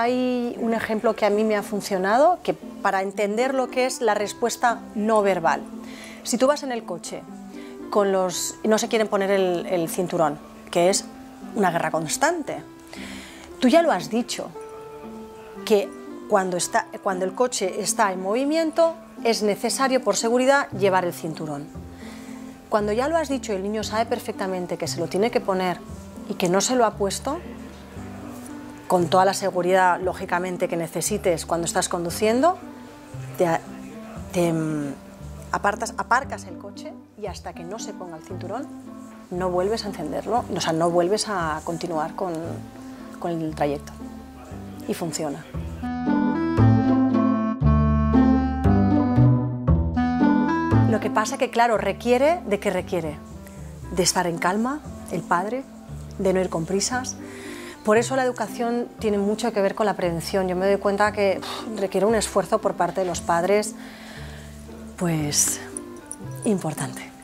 hay un ejemplo que a mí me ha funcionado, que para entender lo que es la respuesta no verbal. Si tú vas en el coche con los y no se quieren poner el, cinturón, que es una guerra constante, tú ya lo has dicho, que cuando, está, cuando el coche está en movimiento es necesario por seguridad llevar el cinturón. Cuando ya lo has dicho y el niño sabe perfectamente que se lo tiene que poner y que no se lo ha puesto, con toda la seguridad, lógicamente, que necesites cuando estás conduciendo, te, mm, apartas, aparcas el coche y hasta que no se ponga el cinturón, no vuelves a encenderlo, o sea, no vuelves a continuar con, con el trayecto. Y funciona. Lo que pasa que, claro, requiere de qué requiere? De estar en calma, el padre, de no ir con prisas. Por eso la educación tiene mucho que ver con la prevención. Yo me doy cuenta que requiere un esfuerzo por parte de los padres, pues importante.